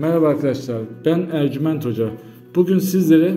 Merhaba arkadaşlar, ben Ercüment Hoca. Bugün sizlere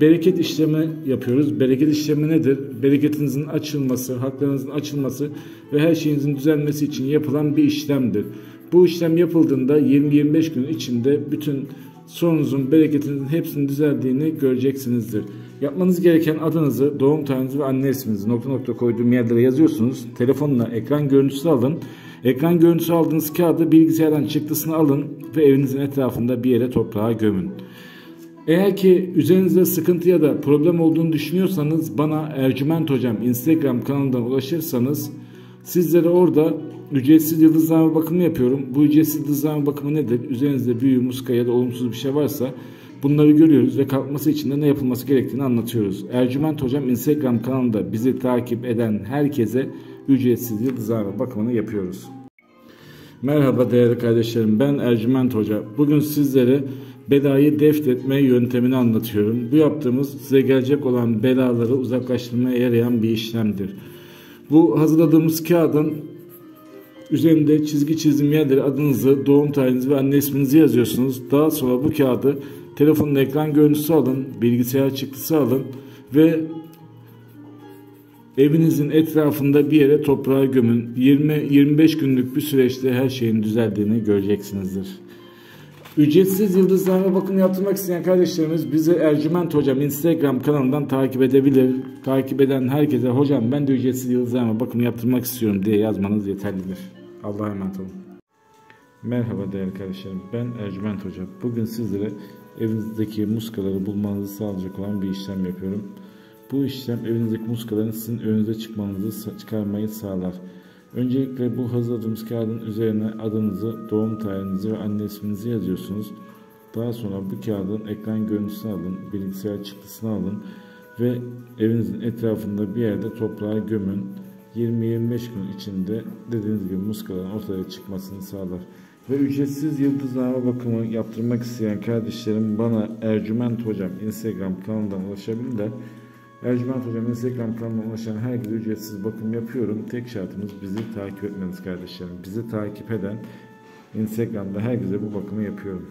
bereket işlemi yapıyoruz. Bereket işlemi nedir? Bereketinizin açılması, haklarınızın açılması ve her şeyinizin düzelmesi için yapılan bir işlemdir. Bu işlem yapıldığında 20-25 gün içinde bütün sorunuzun, bereketinizin hepsinin düzeldiğini göreceksinizdir. Yapmanız gereken adınızı, doğum tarihinizi ve anne isminizi nokta nokta koyduğum yerlere yazıyorsunuz. Telefonla ekran görüntüsü alın. Ekran görüntüsü aldığınız kağıdı bilgisayardan çıktısını alın ve evinizin etrafında bir yere toprağa gömün. Eğer ki üzerinizde sıkıntı ya da problem olduğunu düşünüyorsanız bana Ercüment Hocam Instagram kanalından ulaşırsanız sizlere orada ücretsiz yıldızlama bakımı yapıyorum. Bu ücretsiz yıldızlama bakımı nedir? Üzerinizde büyü, muska ya da olumsuz bir şey varsa bunları görüyoruz ve kalkması için de ne yapılması gerektiğini anlatıyoruz. Ercüment Hocam Instagram kanalında bizi takip eden herkese ücretsiz yıldızlama bakımını yapıyoruz. Merhaba değerli kardeşlerim ben Ercüment Hoca. Bugün sizlere belayı defnetme yöntemini anlatıyorum. Bu yaptığımız size gelecek olan belaları uzaklaştırmaya yarayan bir işlemdir. Bu hazırladığımız kağıdın üzerinde çizgi çizim yerleri adınızı, doğum tarihinizi ve anne isminizi yazıyorsunuz. Daha sonra bu kağıdı telefonun ekran görüntüsü alın, bilgisayar çıktısı alın ve Evinizin etrafında bir yere toprağa gömün. 20-25 günlük bir süreçte her şeyin düzeldiğini göreceksinizdir. Ücretsiz yıldızlarına bakım yaptırmak isteyen kardeşlerimiz bizi Ercüment Hocam Instagram kanalından takip edebilir. Takip eden herkese hocam ben de ücretsiz yıldızlarına bakım yaptırmak istiyorum diye yazmanız yeterlidir. Allah'a emanet olun. Merhaba değerli kardeşlerim ben Ercüment Hocam. Bugün sizlere evinizdeki muskaları bulmanızı sağlayacak olan bir işlem yapıyorum. Bu işlem evinizdeki muskaların sizin önünüze çıkmanızı çıkarmayı sağlar. Öncelikle bu hazırladığımız kağıdın üzerine adınızı, doğum tarihinizi ve anne isminizi yazıyorsunuz. Daha sonra bu kağıdın ekran görüntüsünü alın, bilgisayar çıktısını alın ve evinizin etrafında bir yerde toprağa gömün. 20-25 gün içinde dediğiniz gibi muskaların ortaya çıkmasını sağlar. Ve ücretsiz yıldızlama bakımı yaptırmak isteyen kardeşlerim bana Ercüment Hocam Instagram kanalından ulaşabilirler. Ercüment Hocam Instagram kanalına ulaşan herkese ücretsiz bakım yapıyorum. Tek şartımız bizi takip etmeniz kardeşlerim. Bizi takip eden Instagram'da herkese bu bakımı yapıyorum.